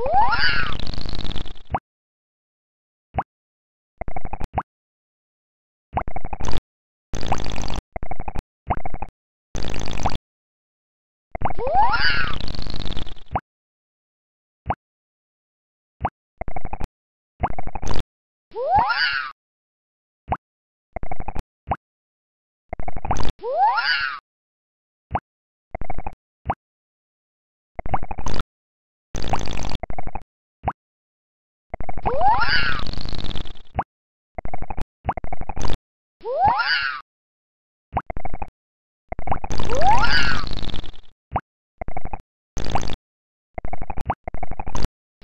Woo!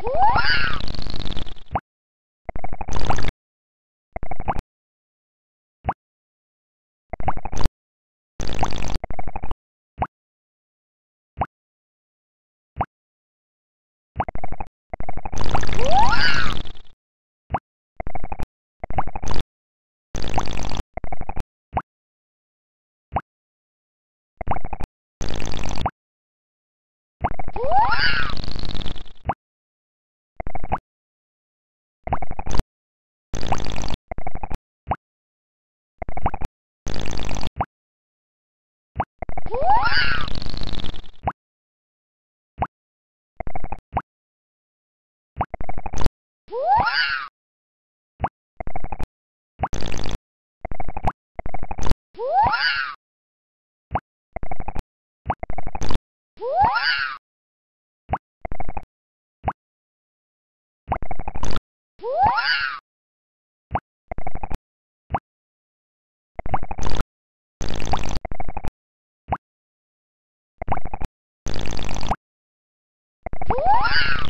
Wow! Woo! What?